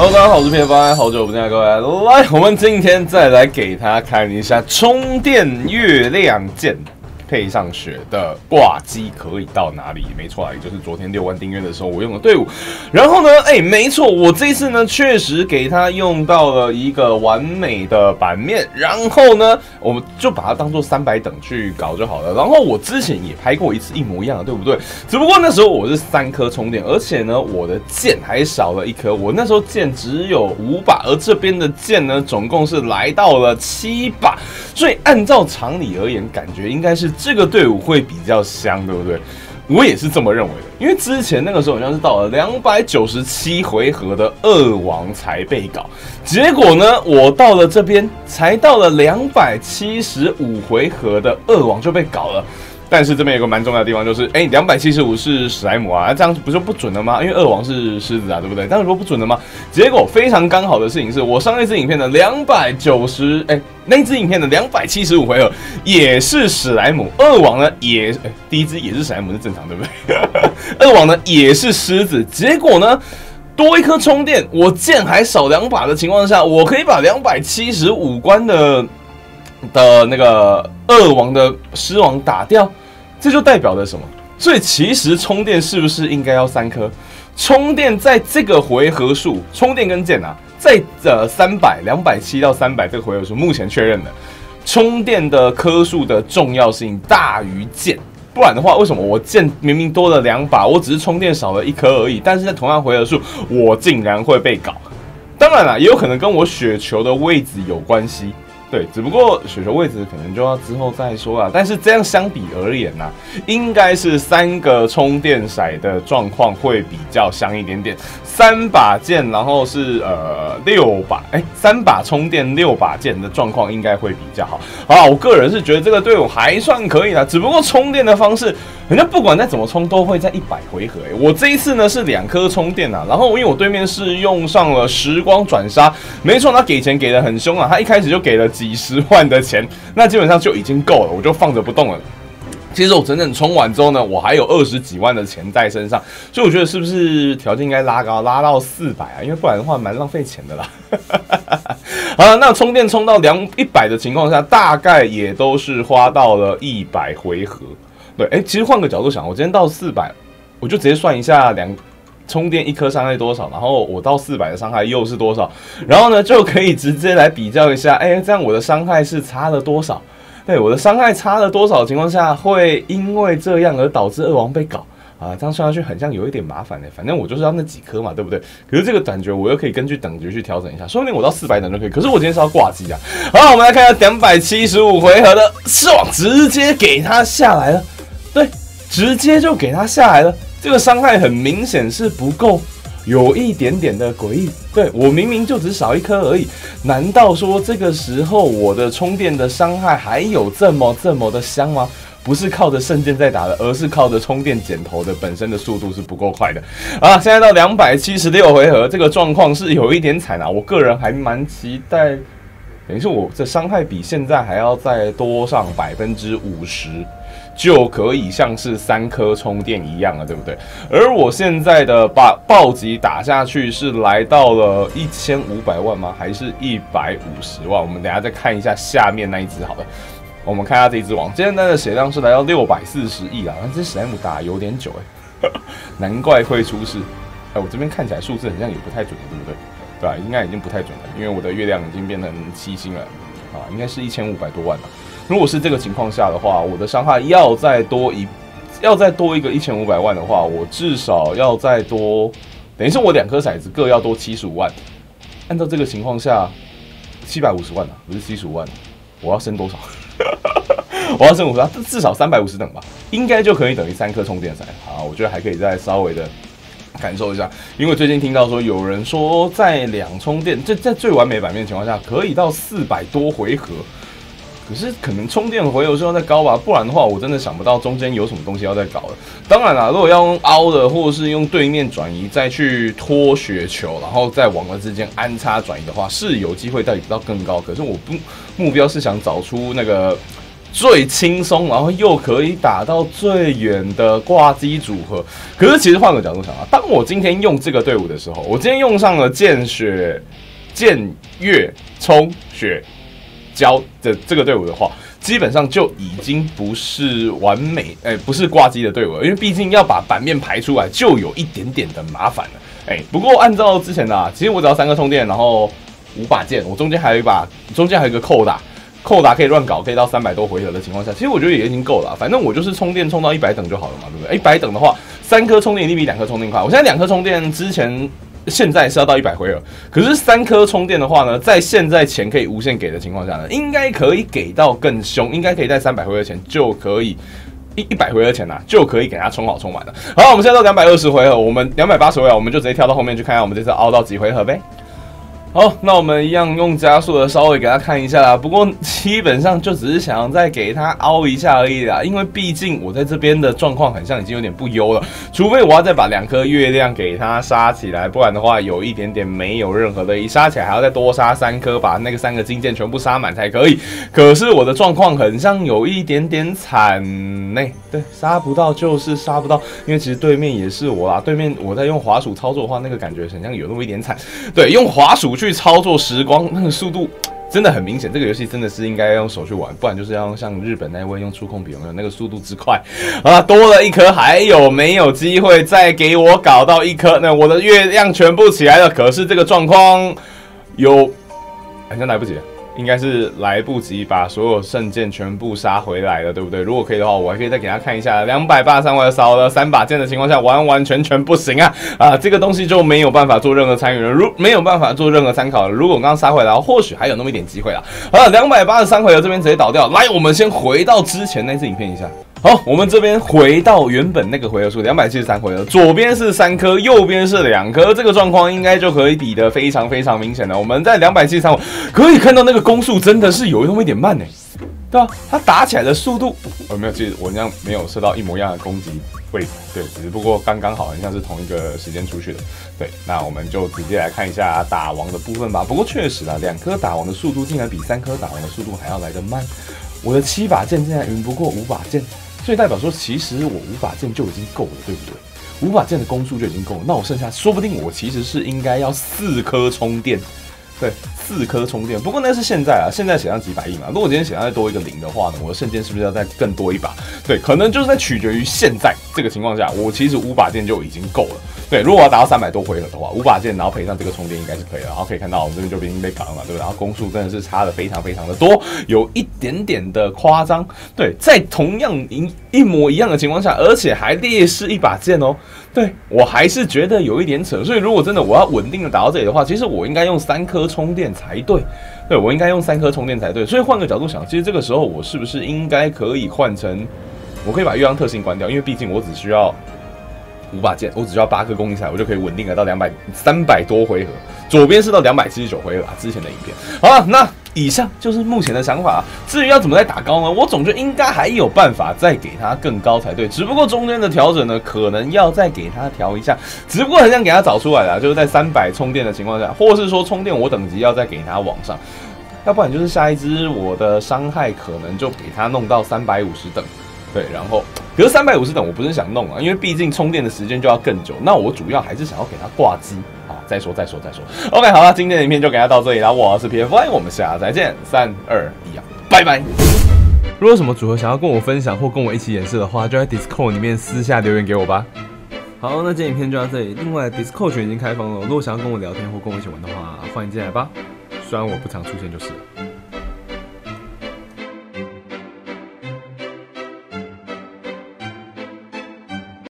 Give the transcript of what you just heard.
Hello，大家好，我是片方，好久不见，各位来，我们今天再来给他看一下充电月亮剑。配上雪的挂机可以到哪里？没错啊，也就是昨天六万订阅的时候我用的队伍。然后呢，哎，没错，我这次呢确实给他用到了一个完美的版面。然后呢，我们就把它当做三百等去搞就好了。然后我之前也拍过一次一模一样的，对不对？只不过那时候我是三颗充电，而且呢，我的剑还少了一颗。我那时候剑只有五把，而这边的剑呢，总共是来到了七把。所以按照常理而言，感觉应该是。这个队伍会比较香，对不对？我也是这么认为的，因为之前那个时候好像是到了两百九十七回合的二王才被搞，结果呢，我到了这边才到了两百七十五回合的二王就被搞了。但是这边有个蛮重要的地方，就是哎，两百七十五是史莱姆啊，这样不就不准了吗？因为二王是狮子啊，对不对？但是如果不准了吗？结果非常刚好的事情是，我上一支影片的两百九十，哎，那支影片的两百七十五回合也是史莱姆，二王呢也，第一支也是史莱姆是正常，对不对？二王呢也是狮子，结果呢多一颗充电，我剑还少两把的情况下，我可以把两百七十五关的。的那个二王的狮王打掉，这就代表了什么？所以其实充电是不是应该要三颗？充电在这个回合数，充电跟剑啊，在呃三百两百七到三百这个回合数，目前确认的充电的颗数的重要性大于剑，不然的话，为什么我剑明明多了两把，我只是充电少了一颗而已，但是在同样回合数，我竟然会被搞？当然了，也有可能跟我雪球的位置有关系。对，只不过雪球位置可能就要之后再说了。但是这样相比而言呢，应该是三个充电骰的状况会比较香一点点。三把剑，然后是呃六把，哎，三把充电六把剑的状况应该会比较好。啊，我个人是觉得这个队伍还算可以的，只不过充电的方式，人家不管再怎么充都会在一百回合。哎，我这一次呢是两颗充电啊，然后因为我对面是用上了时光转杀，没错，他给钱给的很凶啊，他一开始就给了几十万的钱，那基本上就已经够了，我就放着不动了。其实我整整充完之后呢，我还有二十几万的钱在身上，所以我觉得是不是条件应该拉高，拉到四百啊？因为不然的话蛮浪费钱的啦。好了，那充电充到两一百的情况下，大概也都是花到了一百回合。对，哎，其实换个角度想，我今天到四百，我就直接算一下两充电一颗伤害多少，然后我到四百的伤害又是多少，然后呢就可以直接来比较一下，哎，这样我的伤害是差了多少？对我的伤害差了多少情况下，会因为这样而导致二王被搞啊？这样算上去很像有一点麻烦的。反正我就是要那几颗嘛，对不对？可是这个感觉我又可以根据等级去调整一下，说不定我到四百等就可以。可是我今天是要挂机啊！好，我们来看一下两百七十五回合的失望，直接给他下来了。对，直接就给他下来了。这个伤害很明显是不够。有一点点的诡异，对我明明就只少一颗而已，难道说这个时候我的充电的伤害还有这么这么的香吗？不是靠着圣剑在打的，而是靠着充电剪头的本身的速度是不够快的啊！现在到两百七十六回合，这个状况是有一点惨啊！我个人还蛮期待，等于是我这伤害比现在还要再多上百分之五十。就可以像是三颗充电一样了，对不对？而我现在的把暴击打下去是来到了一千五百万吗？还是一百五十万？我们等下再看一下下面那一只。好了，我们看一下这只王，现在的血量是来到六百四十亿啊！这史莱姆打有点久哎，难怪会出事。哎，我这边看起来数字好像也不太准，对不对？对吧？应该已经不太准了，因为我的月亮已经变成七星了啊，应该是一千五百多万了。如果是这个情况下的话，我的伤害要再多一，要再多一个一千五百万的话，我至少要再多，等于是我两颗骰子各要多七十五万。按照这个情况下，七百五十万啊，不是七十五万，我要升多少？我要升五十，至少三百五十等吧，应该就可以等于三颗充电骰。好，我觉得还可以再稍微的感受一下，因为最近听到说有人说在两充电，这在最完美版面情况下，可以到四百多回合。可是可能充电回流是要再高吧，不然的话我真的想不到中间有什么东西要再搞了。当然了，如果要用凹的，或者是用对面转移再去拖雪球，然后在网格之间安插转移的话，是有机会带到更高。可是我不目标是想找出那个最轻松，然后又可以打到最远的挂机组合。可是其实换个角度想啊，当我今天用这个队伍的时候，我今天用上了剑雪、剑月、冲雪、交的这个队伍的话，基本上就已经不是完美，哎，不是挂机的队伍，因为毕竟要把版面排出来，就有一点点的麻烦了。哎，不过按照之前的，啊，其实我只要三个充电，然后五把剑，我中间还有一把，中间还有一个扣打。扣打可以乱搞，可以到三百多回合的情况下，其实我觉得也已经够了。反正我就是充电充到一百等就好了嘛，对不对？一百等的话，三颗充电一定比两颗充电快。我现在两颗充电之前，现在是要到一百回合，可是三颗充电的话呢，在现在钱可以无限给的情况下呢，应该可以给到更凶，应该可以在三百回合前就可以一一百回合前呐，就可以给它充好充满了。好，我们现在到两百二十回合，我们两百八十回合，我们就直接跳到后面去看一下我们这次熬到几回合呗。好，那我们一样用加速的稍微给他看一下啦。不过基本上就只是想要再给他凹一下而已啦，因为毕竟我在这边的状况很像已经有点不优了。除非我要再把两颗月亮给他杀起来，不然的话有一点点没有任何的，一杀起来还要再多杀三颗，把那个三个金剑全部杀满才可以。可是我的状况很像有一点点惨呢，对，杀不到就是杀不到，因为其实对面也是我啦。对面我在用滑鼠操作的话，那个感觉很像有那么一点惨。对，用滑鼠。去操作时光那个速度 真的很明显，这个游戏真的是应该用手去玩，不然就是要像日本那位用触控笔，有没有那个速度之快啊？多了一颗，还有没有机会再给我搞到一颗？那我的月亮全部起来了，可是这个状况有好像来不及。应该是来不及把所有圣剑全部杀回来了，对不对？如果可以的话，我还可以再给大家看一下，两百八十三块少了三把剑的情况下，完完全全不行啊！啊，这个东西就没有办法做任何参与了，如没有办法做任何参考了。如果刚刚杀回来，或许还有那么一点机会啊。好了，两百八十三回合这边直接倒掉。来，我们先回到之前那支影片一下。好，我们这边回到原本那个回合数，两百七十三回合，左边是三颗，右边是两颗，这个状况应该就可以比得非常非常明显了。我们在两百七十三回，可以看到那个攻速真的是有那么一点慢呢，对吧？它打起来的速度，我没有记，我那样没有射到一模一样的攻击位置，对，只不过刚刚好像是同一个时间出去的，对。那我们就直接来看一下打王的部分吧。不过确实啊，两颗打王的速度竟然比三颗打王的速度还要来得慢，我的七把剑竟然赢不过五把剑。所以代表说，其实我五把剑就已经够了，对不对？五把剑的攻速就已经够了，那我剩下说不定我其实是应该要四颗充电。对，四颗充电。不过那是现在啊，现在血量几百亿嘛。如果今天血量再多一个零的话呢，我的圣剑是不是要再更多一把？对，可能就是在取决于现在这个情况下，我其实五把剑就已经够了。对，如果要达到三百多回合的话，五把剑然后配上这个充电应该是可以了。然后可以看到我们这边就已经被扛了，对不对？然后攻速真的是差的非常非常的多，有一点点的夸张。对，在同样一一模一样的情况下，而且还劣势一把剑哦。对我还是觉得有一点扯，所以如果真的我要稳定的打到这里的话，其实我应该用三颗充电才对。对我应该用三颗充电才对。所以换个角度想，其实这个时候我是不是应该可以换成，我可以把月亮特性关掉，因为毕竟我只需要五把剑，我只需要八颗攻击彩，我就可以稳定的到两百三百多回合。左边是到两百七十九回合啊，之前的影片。好了，那。以上就是目前的想法啊。至于要怎么再打高呢？我总觉得应该还有办法再给它更高才对。只不过中间的调整呢，可能要再给它调一下。只不过很想给它找出来的，就是在三百充电的情况下，或是说充电我等级要再给它往上，要不然就是下一支我的伤害可能就给它弄到三百五十等。对，然后，可是三百五十等我不是想弄啊，因为毕竟充电的时间就要更久。那我主要还是想要给它挂机啊。再说再说再说，OK，好了，今天的影片就给大家到这里了。我是 PFY，我们下次再见，三二一，拜拜。如果有什么组合想要跟我分享或跟我一起演示的话，就在 Discord 里面私下留言给我吧。好，那今天影片就到这里。另外，Discord 群已经开放了，如果想要跟我聊天或跟我一起玩的话，欢迎进来吧。虽然我不常出现就是。